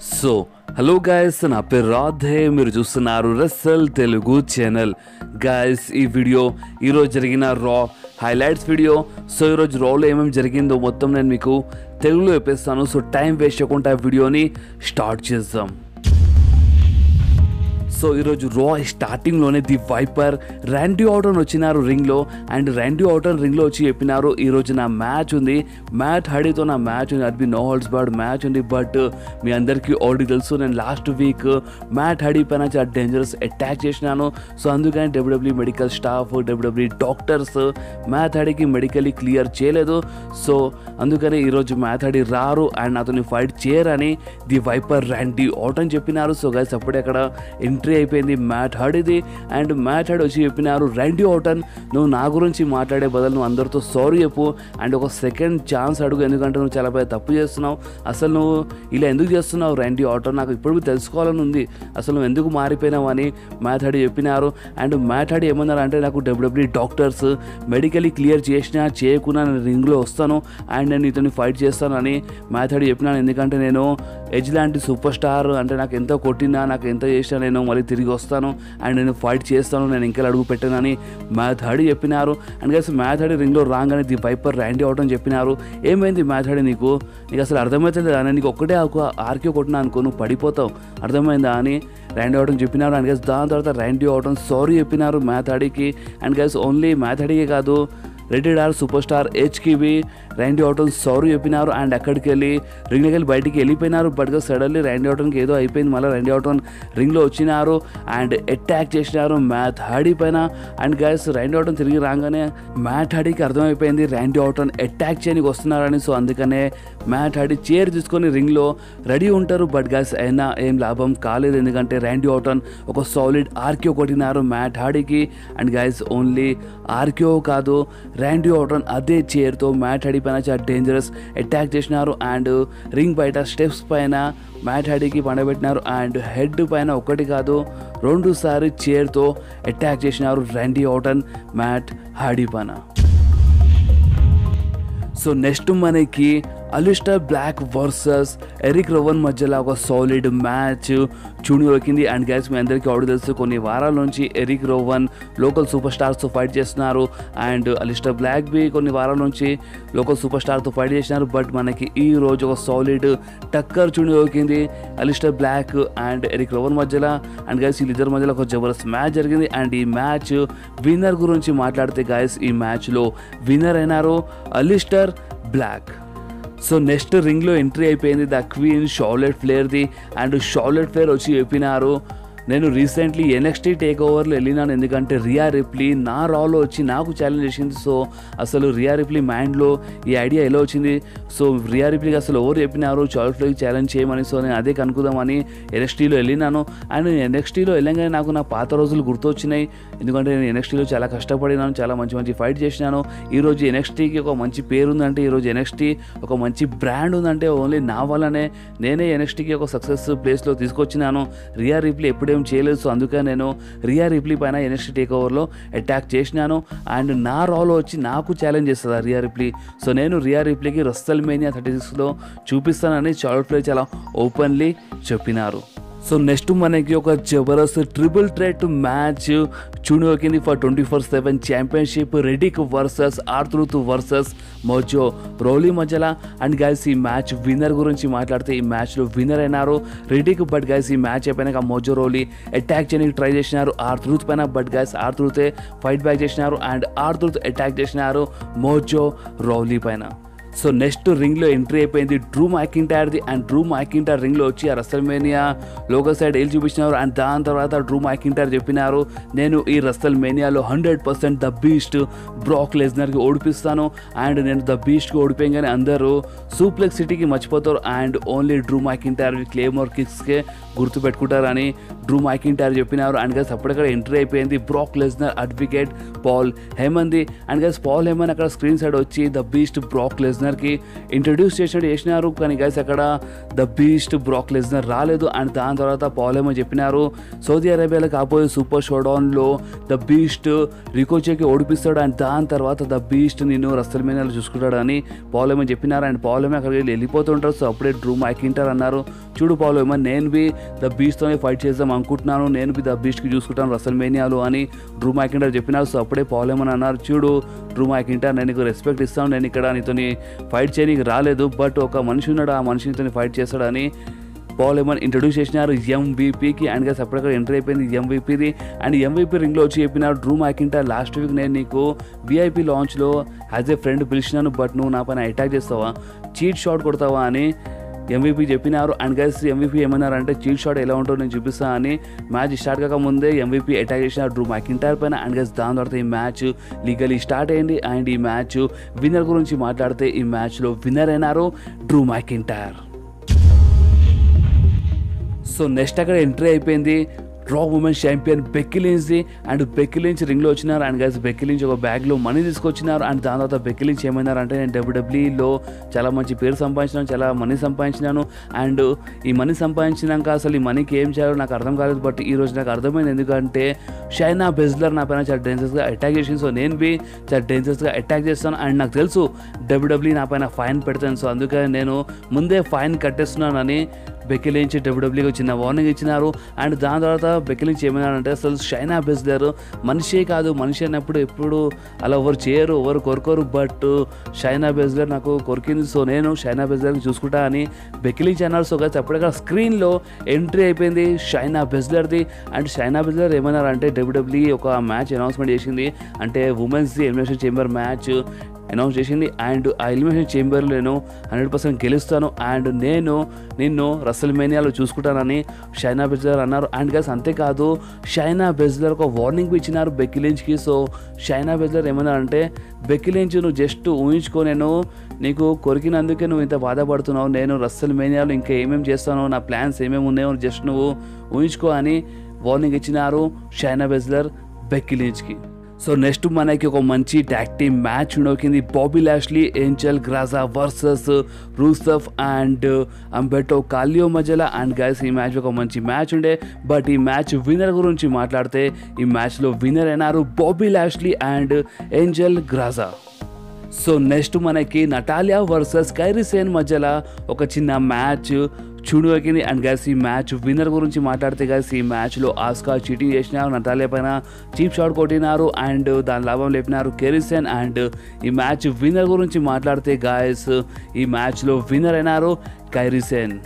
So hello guys నా పేరు రాధే మీరు చూస్తున్నారు రసల్ తెలుగు ఛానల్ గాయస్ ఈ వీడియో ఈరోజు జరిగిన రా హైలైట్స్ వీడియో సో ఈరోజు రాలో ఏమేమి జరిగిందో మొత్తం నేను మీకు తెలుగులో చెప్పేస్తాను. సో టైం వేస్ట్ చేయకుండా ఆ వీడియోని స్టార్ట్ చేద్దాం. సో ఈరోజు రా స్టార్టింగ్లోనే ది వైపర్. ర్యాండీ ఆటన్ వచ్చినారు రింగ్లో అండ్ ర్యాండీ ఆటన్ రింగ్లో వచ్చి చెప్పినారు ఈరోజు నా మ్యాచ్ ఉంది. మ్యాట్ హడీతో నా మ్యాచ్ ఉంది. అది నో హోల్డ్స్ బాడ్ మ్యాచ్ ఉంది బట్ మీ అందరికీ ఆల్రెడీ తెలుసు నేను లాస్ట్ వీక్ మ్యాట్ హడీ పైన చాలా డేంజరస్ అటాక్ చేసినాను. సో అందుకని W W medical staff W W doctors Matt హడీకి medically clear చేయలేదు. సో అందుకని ఈరోజు మ్యాథ్ హడీ రారు అండ్ అతని ఫైట్ చేయరని ది వైపర్ ర్యాండీ ఆటన్ చెప్పినారు. సో గైస్ అప్పుడే అక్కడ ఎంట్రీ అయిపోయింది. మ్యాట్ హడిది అండ్ మ్యాట్ హడ్ వచ్చి చెప్పినారు ర్యాండీ ఓటన్ నువ్వు నా గురించి మాట్లాడే బదులు నువ్వు అందరితో సారీ చెప్పు అండ్ ఒక సెకండ్ ఛాన్స్ అడుగు ఎందుకంటే నువ్వు చాలా పెద్ద తప్పు చేస్తున్నావు. అసలు నువ్వు ఇలా ఎందుకు చేస్తున్నావు? ర్యాండీ ఆటన్ నాకు ఇప్పుడు తెలుసుకోవాలని ఉంది. అసలు నువ్వు ఎందుకు మారిపోయినావు? అని మ్యాట్ హడి చెప్పినారు. అండ్ మ్యాట్ హడి ఏమన్నారు అంటే నాకు డబ్ల్యూడబ్ల్యూ డాక్టర్స్ మెడికలీ క్లియర్ చేసినా చేయకుండా నేను రింగ్లో వస్తాను అండ్ నేను ఇతని ఫైట్ చేస్తానని మ్యాథడ్ చెప్పినాను. ఎందుకంటే నేను ఎజ్ లాంటి సూపర్ స్టార్ అంటే నాకు ఎంత కొట్టినా నాకు ఎంత చేసినా నేను మళ్ళీ తిరిగి వస్తాను. అండ్ నేను ఫైట్ చేస్తాను. నేను ఇంకా అడుగు పెట్టానని మ్యాథ్ హడి చెప్పినారు. అండ్ కలిసి మ్యాథ్ హడి రింగ్లో రాగానే ది వైపర్ ర్యాండీ అవటం చెప్పినారు. ఏమైంది మ్యాథ్ హడి నీకు? నీకు అసలు అర్థమవుతుంది అని నీకు ఒక్కటే ఆర్కే కొట్టినా అనుకో నువ్వు పడిపోతావు. అర్థమైందా అని ర్యాండీ అవటం చెప్పినారు. అండ్ గైస్ దాని తర్వాత ర్యాండీ అవటం సారీ చెప్పినారు మ్యాథ్ హడికి అండ్ గైస్ ఓన్లీ మ్యాథ్ హడికే కాదు. రెడెడ్ ఆర్ సూపర్ స్టార్ హెచ్కివి ర్యాండీ ఆటోన్ సారీ చెప్పినారు అండ్ అక్కడికి వెళ్ళి రింగ్లోకి వెళ్ళి బయటికి వెళ్ళిపోయినారు బట్ సడన్లీ ర్యాండీ ఆటోన్కి ఏదో అయిపోయింది మళ్ళీ ర్యాండీ ఆటోన్ రింగ్లో వచ్చినారు అండ్ అటాక్ చేసినారు మ్యాథ్ హాడీ పైన. అండ్ గైస్ ర్యాండీ ఆటోన్ తిరిగి రాగానే మ్యాథ్ హాడీకి అర్థమైపోయింది ర్యాండీ ఆటోన్ అటాక్ చేయడానికి వస్తున్నారని. సో అందుకనే మ్యాథ్ హాడీ చైర్ తీసుకొని రింగ్లో రెడీ ఉంటారు బట్ గైస్ అయినా ఏం లాభం కాలేదు. ఎందుకంటే ర్యాండీ ఆటోన్ ఒక సాలిడ్ ఆర్క్యో కొట్టినారు మ్యాట్ హాడీకి. అండ్ గైస్ ఓన్లీ ఆర్క్యో కాదు ర్యాండీ ఆటన్ అదే చైర్తో మ్యాట్ హడీ పైన చాలా డేంజరస్ అటాక్ చేసినారు అండ్ రింగ్ uh, బయట స్టెప్స్ పైన మ్యాట్ హడీకి పండబెట్టినారు అండ్ హెడ్ పైన ఒకటి కాదు రెండు సారి చైర్తో అటాక్ చేసినారు ర్యాండీ ఆటన్ మ్యాట్ హాడీ పైన. సో నెక్స్ట్ మనకి Aleister Black versus Erick Rowan మధ్యలో ఒక సాలిడ్ మ్యాచ్ చూడవకింది అండ్ గ్యాస్ మీ అందరికీ ఆడు తెలుసు. కొన్ని వారాల నుంచి ఎరిక్ రోవన్ లోకల్ సూపర్ స్టార్స్తో ఫైట్ చేస్తున్నారు. అండ్ అలిస్టర్ బ్లాక్ బి కొన్ని వారాల నుంచి లోకల్ సూపర్ స్టార్తో ఫైట్ చేసినారు. బట్ మనకి ఈ రోజు ఒక సాలిడ్ టక్కర్ చూడవకింది Aleister Black and Erick Rowan మధ్యలో. అండ్ గైస్ వీళ్ళిద్దరి మధ్యలో ఒక జబర్దస్త్ మ్యాచ్ జరిగింది. అండ్ ఈ మ్యాచ్ విన్నర్ గురించి మాట్లాడితే గైస్ ఈ మ్యాచ్లో విన్నర్ అయినారు అలిస్టర్ బ్లాక్ సో నెక్స్ట్ రింగ్లో ఎంట్రీ అయిపోయింది ద క్వీన్ షార్లెట్ ఫ్లేర్ది. అండ్ షార్లెట్ ఫ్లేర్ వచ్చి చెప్పినారు నేను రీసెంట్లీ ఎన్ఎక్స్టీ టేక్ ఓవర్లో వెళ్ళినాను. ఎందుకంటే రియా రిప్లీ నా రాలో వచ్చి నాకు ఛాలెంజ్ చేసింది. సో అసలు రియా రిప్లీ మైండ్లో ఈ ఐడియా ఎలా వచ్చింది? సో రియా రిప్లీకి అసలు ఎవరు చెప్పినారు? చార్లెట్ ఛాలెంజ్ చేయమని. సో నేను అదే కనుకుందామని ఎన్ఎక్స్టీలో వెళ్ళినాను. అండ్ ఎన్ఎక్స్టీలో వెళ్ళంగానే నాకు నా పాత రోజులు గుర్తొచ్చినాయి. ఎందుకంటే నేను ఎన్ఎక్స్టీలో చాలా కష్టపడినాను. చాలా మంచి మంచి ఫైట్ చేసినాను. ఈరోజు ఎన్ఎక్స్టీకి ఒక మంచి పేరు ఉందంటే ఈరోజు ఎన్ఎక్స్టీ ఒక మంచి బ్రాండ్ ఉందంటే ఓన్లీ నా వల్లనే నేనే ఎన్ఎక్స్టీకి ఒక సక్సెస్ ప్లేస్లో తీసుకొచ్చినాను. రియా రిప్లీ ఎప్పుడే చేయలేదు. సో అందుకే నేను రియా రిప్లీ పైన ఎన్ఎక్స్టీ టేక్ ఓవర్లో అటాక్ చేసినాను. అండ్ నా రాలో వచ్చి నాకు ఛాలెంజ్ చేస్తుంది ఆ రియా రిప్లీ. సో నేను రియా రిప్లీకి రస్తల్ మేనియా థర్టీ సిక్స్లో చూపిస్తానని చార్లెట్ ప్లే చాలా ఓపెన్లీ చెప్పినారు. సో నెక్స్ట్ మనకి ఒక జబర్దస్త్ triple threat match చూడవకింది for twenty four seven championship Riddick versus R Truth versus Mojo Rawley మజల and guys ఈ మ్యాచ్ విన్నర్ గురించి మాట్లాడితే ఈ మ్యాచ్లో విన్నర్ అయినారు రెడిక్ బట్ గైస్ ఈ మ్యాచ్ అయిపోయినాక మోజో రోలీ అటాక్ చేయడానికి ట్రై చేసినారు ఆర్త్రుత్ పైన బట్ గైస్ ఆర్త్రుతే ఫైట్ బ్యాక్ చేసినారు. అండ్ ఆర్త్రుత్ అటాక్ చేసినారు మోజో రోలీ పైన. సో నెక్స్ట్ రింగ్లో ఎంట్రీ అయిపోయింది డ్రూ మ్యాకింటైర్ది అండ్ డ్రూ మ్యాకింటైర్ రింగ్లో వచ్చి ఆ రసల్మేనియా లోకల్ సైడ్ వెళ్ళి చూపించినారు అండ్ దాని తర్వాత డ్రూ మ్యాకింటైర్ చెప్పినారు నేను ఈ రసల్ మేనియాలో hundred percent the beast Brock లెజ్నర్కి ఓడిపిస్తాను. అండ్ నేను ద బీస్ట్కి ఓడిపోయాగానే అందరూ సూప్లెక్స్ సిటీకి మర్చిపోతారు. And only Drew McIntyre claymore కిక్స్కే గుర్తుపెట్టుకుంటారని డ్రూ మ్యాకింటైర్ చెప్పినారు. అండ్ కాస్ అప్పటిక్కడ ఎంట్రీ అయిపోయింది బ్రాక్ లెజ్నర్ అడ్వకేట్ పాల్ హేమంది అండ్ కాస్ పాల్ హేమన్ అక్కడ స్క్రీన్ సైడ్ వచ్చి ద బీస్ట్ బ్రాక్ లెజ్నర్కి ఇంట్రడ్యూస్ చేసినట్టు చేసినారు కానీ గైస్ అక్కడ ద బీస్ట్ బ్రాక్ లెజ్నర్ రాలేదు. అండ్ దాని తర్వాత పాలేమో చెప్పినారు సౌదీ అరేబియాలో కాబోయే సూపర్ షోడౌన్లో ద బీస్ట్ రికోచేకి ఓడిపిస్తాడు. అండ్ దాని తర్వాత ద బీస్ట్ నేను రస్తల మీద చూసుకుంటాడు అని పాలేమో చెప్పినారు. అండ్ పాలేమో అక్కడికి వెళ్ళి వెళ్ళిపోతుంటారు. సో అప్పుడే డ్రూ మ్యాకింటర్ అన్నారు చూడు పాలో ఏమో నేను బి ద బీచ్తోనే ఫైట్ చేద్దాం అనుకుంటున్నాను నేను బి ద బీచ్కి చూసుకుంటాను రసల్ మేనియాలు అని డ్రూ మ్యాకింటర్ చెప్పినారు. సో అప్పుడే పాల్ ఏమని అన్నారు చూడు డ్రూ మ్యాకింటర్ నేను నీకు రెస్పెక్ట్ ఇస్తాను నేను ఇక్కడ నీతోని ఫైట్ చేయడానికి రాలేదు బట్ ఒక మనిషి ఉన్నాడు ఆ మనిషితో ఫైట్ చేస్తాడని పాల్ ఏమన్ ఇంట్రడ్యూస్ చేసినారు ఎంవీపీకి అండ్గా సెపరేట్గా ఎంటర్ అయిపోయింది ఎంవీపీది అండ్ ఎంవీపీ రింగ్లో వచ్చి చెప్పినారు డ్రూ మ్యాకింటర్ లాస్ట్ వీక్ నేను నీకు విఐపీ లాంచ్లో యాజ్ ఏ ఫ్రెండ్ పిలిచినాను బట్ నువ్వు నా పైన అటాక్ చేస్తావా? చీట్ షాట్ కొడతావా? అని ఎంవీపీ చెప్పినారు. అండ్ గైస్ ఎంవీపీ ఏమన్నారంటే చీట్ షాట్ ఎలా ఉంటుందో నేను చూపిస్తా అని. మ్యాచ్ స్టార్ట్ కాక ముందే ఎంవీపీ అటాక్ చేసిన డ్రూ మ్యాకింటార్ పైన. అండ్ గైస్ దాని తర్వాత ఈ మ్యాచ్ లీగలీ స్టార్ట్ అయింది. అండ్ ఈ మ్యాచ్ విన్నర్ గురించి మాట్లాడితే ఈ మ్యాచ్లో విన్నర్ అయినారు డ్రూ మ్యాకింటార్ సో నెక్స్ట్ అక్కడ ఎంట్రీ అయిపోయింది. Raw women's champion Becky Lynch and Becky Lynch రింగ్లో వచ్చినారు. అండ్ గైస్ బెక్కిలించి ఒక బ్యాగ్లో మనీ తీసుకొచ్చినారు. అండ్ దాని తర్వాత బెక్కిలించి ఏమైనారంటే నేను డబ్ల్యూడబ్ల్యూలో చాలా మంచి పేరు సంపాదించినాను చాలా మనీ సంపాదించినాను. అండ్ ఈ మనీ సంపాదించినాక అసలు ఈ మనీకి ఏం చేయాలో నాకు అర్థం కాలేదు. బట్ ఈ రోజు నాకు అర్థమైంది ఎందుకంటే షైనా బెజ్లర్ నా పైన చాలా డేంజర్స్గా అటాక్ చేసింది. సో నేను బి చాలా డేంజర్స్గా అటాక్ చేస్తాను. అండ్ నాకు తెలుసు డబ్ల్యూడబ్ల్యూ నా పైన ఫైన్ పెడతాను. సో అందుకని నేను ముందే ఫైన్ కట్టేస్తున్నానని బెక్కిలించి డబ్ల్యూడబ్ల్యూకి చిన్న వార్నింగ్ ఇచ్చినారు. అండ్ దాని తర్వాత బెక్కిలించి ఏమన్నారంటే అసలు షైనా బెస్లర్ మనిషే కాదు మనిషి అన్నప్పుడు ఎప్పుడు అలా ఎవరు చేయరు ఎవరు కొరకోరు. బట్ షైనా బెజ్లర్ నాకు కొరికింది. సో నేను షైనా బెజ్లర్కి చూసుకుంటా అని బెక్కిలించి అన్నారు. సో కదా అప్పుడే స్క్రీన్లో ఎంట్రీ అయిపోయింది షైనా బెజ్లర్ది అండ్ షైనా బెజ్లర్ ఏమన్నారంటే డబ్ల్యూడబ్ల్యూ ఒక మ్యాచ్ అనౌన్స్మెంట్ చేసింది. అంటే ఉమెన్స్ది ఎలిమినేషన్ చేంబర్ మ్యాచ్ అనౌన్స్ చేసింది. అండ్ ఆ ఎలిమినేషన్ చేంబర్ నేను హండ్రెడ్ పర్సెంట్ గెలుస్తాను. అండ్ నేను నిన్ను రసల్ మేనియాలో చూసుకుంటానని షైనా బెజ్లర్ అన్నారు. అండ్ గైస్ అంతేకాదు షైనా బెజ్లర్ ఒక వార్నింగ్ ఇచ్చినారు బెక్కిలించ్కి సో షైనా బెజ్లర్ ఏమన్నారంటే బెక్కిలించ్ నువ్వు జస్ట్ ఊహించుకో నేను నీకు కొరికినందుకే నువ్వు ఇంత బాధపడుతున్నావు. నేను రస్సల్ మేనియాలో ఇంకా ఏమేమి చేస్తానో నా ప్లాన్స్ ఏమేమి ఉన్నాయో జస్ట్ నువ్వు ఊహించుకో అని వార్నింగ్ ఇచ్చినారు షైనా బెజ్లర్ బెక్కిలించ్కి సో నెక్స్ట్ మనకి ఒక మంచి tag team match ఉండోకింది Bobby Lashley Angel Garza versus Rusev and Humberto Carrillo మధ్యలో. అండ్ గైస్ ఈ మ్యాచ్ ఒక మంచి మ్యాచ్ ఉండే. బట్ ఈ మ్యాచ్ విన్నర్ గురించి మాట్లాడితే ఈ మ్యాచ్లో విన్నర్ అయినారు Bobby Lashley and Angel Garza so next మనకి నటాలియా వర్సెస్ కైరిసేన్ మధ్యలో ఒక చిన్న మ్యాచ్ చూడు చూడవకింది అండ్ గైస్ ఈ మ్యాచ్ విన్నర్ గురించి మాట్లాడితే గైస్ ఈ మ్యాచ్లో ఆస్కా చీటింగ్ చేసినారు నటాలియా పైన చీప్ షాట్ కొట్టినారు అండ్ దాని లాభం లేపినారు కెరిసన్ అండ్ ఈ మ్యాచ్ విన్నర్ గురించి మాట్లాడితే గాయస్ ఈ మ్యాచ్లో విన్నర్ అయినారు కైరిసెన్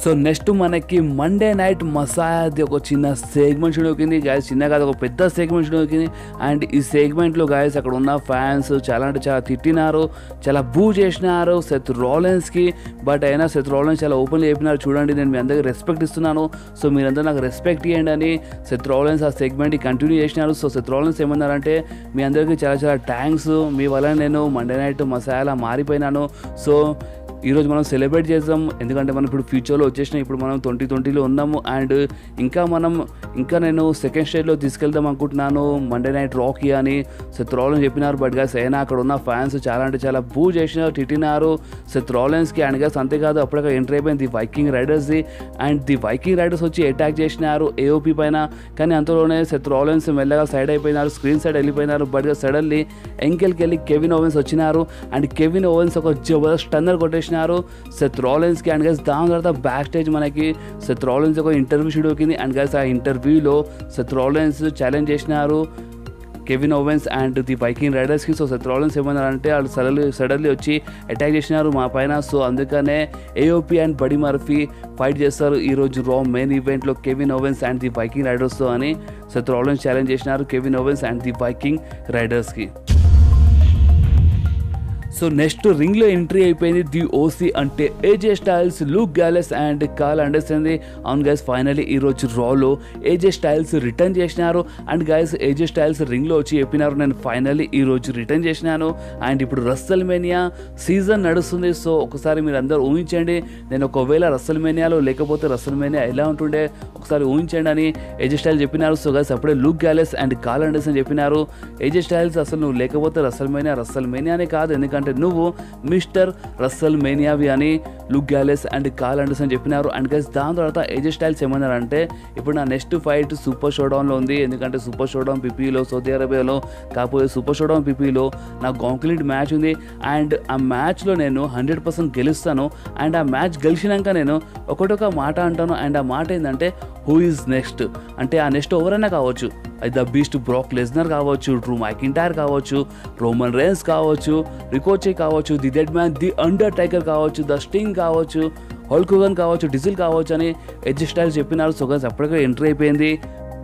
సో నెక్స్ట్ మనకి మండే నైట్ మసాయాది ఒక చిన్న సెగ్మెంట్ దొరికింది. గాయస్ చిన్న కాదు ఒక పెద్ద సెగ్మెంట్ దొరికింది. అండ్ ఈ సెగ్మెంట్లో గాయస్ అక్కడ ఉన్న ఫ్యాన్స్ చాలా అంటే చాలా తిట్టినారు చాలా బూ చేసినారు సెత్ రాలెన్స్కి బట్ అయినా సెత్ రాలెన్స్ చాలా ఓపెన్లీ చెప్పినారు చూడండి నేను మీ అందరికి రెస్పెక్ట్ ఇస్తున్నాను. సో మీరందరూ నాకు రెస్పెక్ట్ ఇవ్వండి అని సెత్ రాలెన్స్ ఆ సెగ్మెంట్ కంటిన్యూ చేసినారు. సో సెత్ రాలెన్స్ ఏమన్నారంటే మీ అందరికీ చాలా చాలా థ్యాంక్స్ మీ వల్ల నేను మండే నైట్ మసాలా మారిపోయినాను. సో ఈరోజు మనం సెలబ్రేట్ చేద్దాం. ఎందుకంటే మనం ఇప్పుడు ఫ్యూచర్లో వచ్చేసిన. ఇప్పుడు మనం ట్వంటీ ట్వంటీలో ఉన్నాము. అండ్ ఇంకా మనం ఇంకా నేను సెకండ్ స్టేజ్లో తీసుకెళ్దాం అనుకుంటున్నాను. మండే నైట్ రాకీ అని సెత్రాలెన్స్ చెప్పినారు. బట్గా అయినా అక్కడ ఉన్న ఫ్యాన్స్ చాలా అంటే చాలా బూ చేసినారు తిట్టినారు. సెత్రాలెన్స్కి అండ్గా అంతేకాదు అప్పటికే ఎంటర్ అయిపోయింది. ది వైకింగ్ రైడర్స్ది అండ్ ది వైకింగ్ రైడర్స్ వచ్చి అటాక్ చేసినారు ఏఓపీ పైన. కానీ అంతలోనే సెత్రాలెన్స్ మెల్లగా సైడ్ అయిపోయినారు స్క్రీన్ సైడ్ వెళ్ళిపోయినారు. బట్ సడన్లీ ఎంకెల్కి వెళ్ళి కెవిన్ ఓవెన్స్ వచ్చినారు. అండ్ కెవిన్ ఓవెన్స్ ఒక జబర్దస్త్ టన్నర్ చేసినారు. సెత్ రాలెన్స్కి అండ్ గైస్ దాని తర్వాత బ్యాక్ స్టేజ్ మనకి సెత్ రాలెన్స్ ఒక ఇంటర్వ్యూ షూట్ అవుతుంది అండ్ గైస్ ఆ ఇంటర్వ్యూలో సెత్ రాలెన్స్ ఛాలెంజ్ చేసినారు. Kevin Owens and the Viking రైడర్స్కి so Seth Rollins ఏమన్నారంటే వాళ్ళు సడన్లీ సడన్లీ వచ్చి అటాక్ చేసినారు మా పైన. సో అందుకనే AOP and Buddy Murphy fight చేస్తారు ఈరోజు రా మెయిన్ ఈవెంట్లో Kevin Owens and the Viking రైడర్స్తో అని సెత్ రాలెన్స్ ఛాలెంజ్ చేసినారు Kevin Owens and the Viking రైడర్స్కి so next రింగ్లో ఎంట్రీ అయిపోయింది ది ఓసీ అంటే AJ Styles Luke Gallows and Karl అండర్స్టాంది అవును guys finally ఈరోజు రాలో ఏజే స్టైల్స్ రిటర్న్ చేసినారు. అండ్ గైస్ ఏజే స్టైల్స్ రింగ్లో వచ్చి చెప్పినారు. నేను ఫైనలీ ఈరోజు రిటర్న్ చేసినాను. అండ్ ఇప్పుడు రస్సల్ మేనియా సీజన్ నడుస్తుంది. సో ఒకసారి మీరు అందరూ ఊహించండి నేను ఒకవేళ రస్సల్ మేనియాలో లేకపోతే రస్సల్ మేనియా ఎలా ఉంటుండే ఒకసారి ఊహించండి అని ఏజే స్టైల్ చెప్పినారు. సో గైస్ అప్పుడే Luke Gallows and Karl Anderson చెప్పినారు. ఏజే స్టైల్స్ అసలు నువ్వు లేకపోతే రస్సల్ మేనియా రస్సల్ మేనియానే కాదు. ఎందుకంటే అంటే నువ్వు మిస్టర్ రస్సల్ మేనియావి అని లుక్ గ్యాలెస్ అండ్ కాల్ అని చెప్పినారు. అండ్ గైస్ దాని తర్వాత ఏజే స్టైల్స్ ఏమన్నారంటే ఇప్పుడు నా నెక్స్ట్ ఫైట్ సూపర్ షోడౌన్లో ఉంది. ఎందుకంటే సూపర్ షోడౌన్ పిపిలో సౌదీ అరేబియాలో కాకపోతే సూపర్ షోడౌన్ పిపిలో నా కాంక్రీట్ మ్యాచ్ ఉంది. అండ్ ఆ మ్యాచ్లో నేను హండ్రెడ్ పర్సెంట్ గెలుస్తాను. అండ్ ఆ మ్యాచ్ గెలిచినాక నేను ఒకటొక మాట అంటాను. అండ్ ఆ మాట ఏంటంటే హూ ఈజ్ నెక్స్ట్ అంటే ఆ నెక్స్ట్ ఎవరైనా కావచ్చు. ద బీస్ట్ బ్రాక్ లెజ్నర్ కావచ్చు డ్రూ మైకింటైర్ కావచ్చు రోమన్ రేన్స్ కావచ్చు రికోచే కావచ్చు the dead man the Undertaker కావచ్చు ద స్టింగ్ కావచ్చు హల్కుగన్ కావచ్చు డిజిల్ కావచ్చు అని ఎడ్జ్ స్టైల్ చెప్పినారు. సో అప్పటికే ఎంట్రీ అయిపోయింది.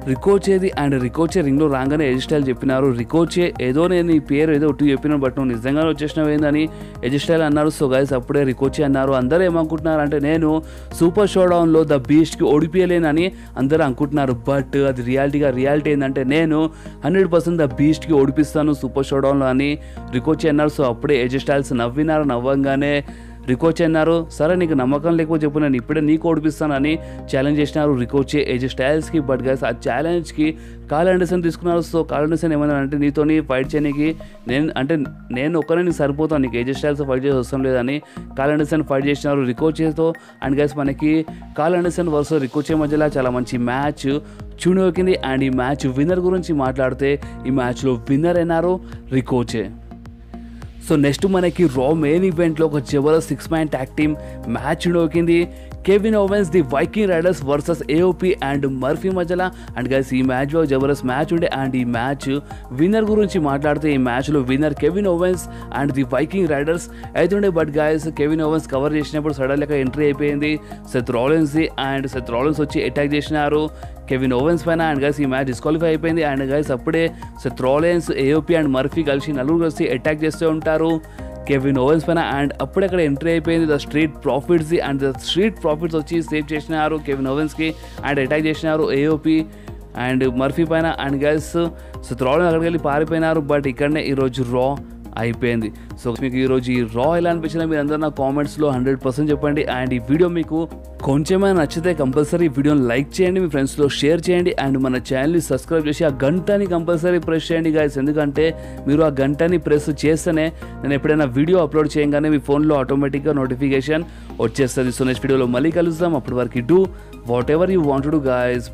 రికోచేది అండ్ రికోచే రింగ్లో రాగానే ఎడ్జ్ స్టైల్ చెప్పినారు. రికోచే ఏదో నేను ఈ పేరు ఏదో ఒట్టు చెప్పిన బట్ నువ్వు నిజంగానే వచ్చేసినావు ఏందని ఎడ్జ్ స్టైల్ అన్నారు. సో గైస్ అప్పుడే రికోచే అన్నారు. అందరూ ఏమనుకుంటున్నారు అంటే నేను సూపర్ షోడౌన్లో ద బీస్ట్కి ఓడిపోయలేనని అందరూ అనుకుంటున్నారు. బట్ అది రియాలిటీగా రియాలిటీ ఏంటంటే నేను హండ్రెడ్ పర్సెంట్ ద బీస్ట్కి ఓడిపిస్తాను సూపర్ షోడౌన్లో అని రికోచే అన్నారు. సో అప్పుడే ఎడ్జ్ స్టైల్స్ నవ్వినారు. నవ్వంగానే రికోచే అన్నారు. సరే నీకు నమ్మకం లేకపోతే చెప్పు నేను ఇప్పుడే నీకు ఓడిపిస్తానని ఛాలెంజ్ చేసినారు రికోచే ఏజ్ స్టైల్స్కి. బట్ గైస్ ఆ ఛాలెంజ్కి కాల్ అండర్సన్ తీసుకున్నారు. సో కాల్ అండర్సన్ ఏమన్నా అంటే నీతోని ఫైట్ చేయడానికి నేను అంటే నేను ఒక్కనే నీకు సరిపోతాను నీకు ఏజ్ స్టైల్స్ ఫైట్ చేసి వస్తాం లేదని కాల్ అండర్సన్ ఫైట్ చేసినారు రికోచేతో. అండ్ గైస్ మనకి కాల్ అండర్సన్ వర్సెస్ రికోచే మధ్యలో చాలా మంచి మ్యాచ్ చూడవకింది అండ్ ఈ మ్యాచ్ విన్నర్ గురించి మాట్లాడితే ఈ మ్యాచ్లో విన్నర్ అయినారు రికోచే. సో నెక్స్ట్ మనకి రా మెయిన్ ఈవెంట్లో ఒక Jabardasth six man tag team match నోకింది Kevin Owens the Viking Raiders versus AOP and Murphy మధ్యలో. అండ్ గైస్ ఈ మ్యాచ్లో జబర్దస్త్ మ్యాచ్ ఉండే. అండ్ ఈ మ్యాచ్ విన్నర్ గురించి మాట్లాడితే ఈ మ్యాచ్లో winner Kevin Owens and the Viking Raiders అయితే but guys Kevin Owens cover చేసినప్పుడు సడన్ లెక్క ఎంట్రీ అయిపోయింది. Seth Rollins and Seth Rollins వచ్చి అటాక్ చేసినారు. కెవిన్ ఓవెన్స్ పైన. అండ్ గైస్ ఈ మ్యాచ్ డిస్క్వాలిఫై అయిపోయింది. అండ్ గైస్ అప్పుడే Seth Rollins AOP and Murphy కలిసి నలుగురు కలిసి అటాక్ చేస్తూ ఉంటారు. కెవిన్ ఓవెన్స్ పైన అండ్ అప్పుడు అక్కడ ఎంట్రీ అయిపోయింది. The Street Profits and the Street Profits వచ్చి సేవ్ చేసినారు కెవిన్ ఓవెన్స్కి అండ్ అటాక్ చేసినారు ఏఓపి అండ్ మర్ఫీ పైన. అండ్ గైస్ సో త్రోడన్ అక్కడికి వెళ్ళి పారిపోయినారు. బట్ ఇక్కడనే ఈరోజు రా అయిపోయింది. సో మీకు ఈరోజు ఈ రా ఎలా అనిపించినా మీరు అందరూ నా కామెంట్స్లో హండ్రెడ్ పర్సెంట్ చెప్పండి. అండ్ ఈ వీడియో మీకు కొంచెమైనా నచ్చితే కంపల్సరీ ఈ వీడియోని లైక్ చేయండి మీ ఫ్రెండ్స్లో షేర్ చేయండి. అండ్ మన ఛానల్ని సబ్స్క్రైబ్ చేసి ఆ గంటని కంపల్సరీ ప్రెస్ చేయండి గాయస్ ఎందుకంటే మీరు ఆ గంటని ప్రెస్ చేస్తేనే నేను ఎప్పుడైనా వీడియో అప్లోడ్ చేయగానే మీ ఫోన్లో ఆటోమేటిక్గా నోటిఫికేషన్ వచ్చేస్తుంది. సో నెక్స్ట్ వీడియోలో మళ్ళీ కలుద్దాం. అప్పటి వరకు do whatever you want to guys